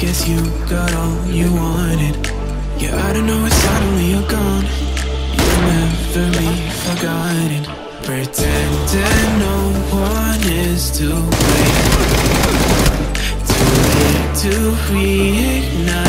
guess you got all you wanted. Yeah, I don't know it's suddenly you're gone. You'll never be forgotten. Pretending no one is to blame. Too late to reignite.